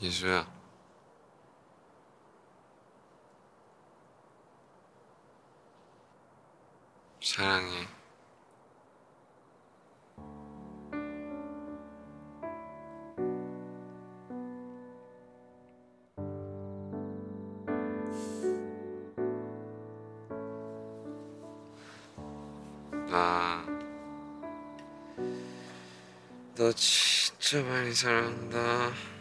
미수야. 사랑해. 나, 너 진짜 많이 사랑한다.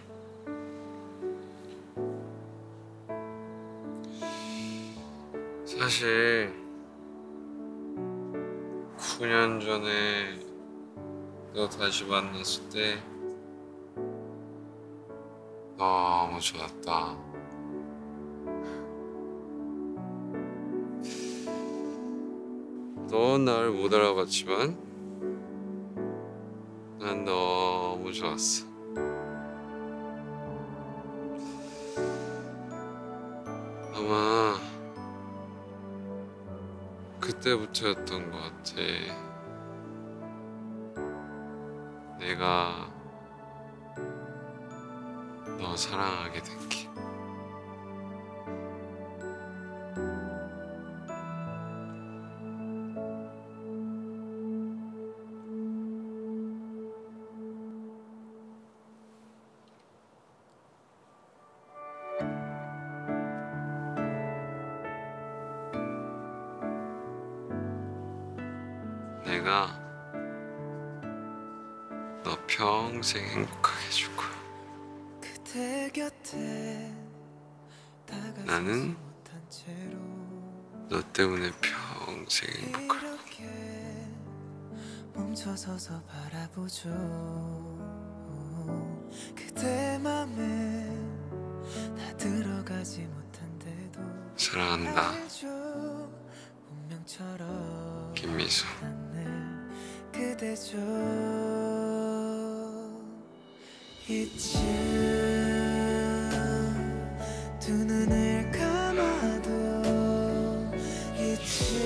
사실 9년 전에 너 다시 만났을 때 너무 좋았다. 넌 날 못 알아봤지만 난 너무 좋았어. 아마 그때부터였던 것 같아. 내가 너 사랑하게 된 게. 내가 너 평생 행복하게 해줄 거야. 나는 너 때문에 평생 행복할 멈춰서서 바라보죠. 그대 맘에 다 들어가지 못한데도 사랑한다, 그대 좀 이쯤 두 눈을 감아도 이쯤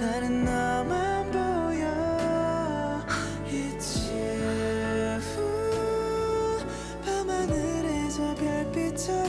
나는 너만 보여. 이쯤 밤하늘에서 별빛처럼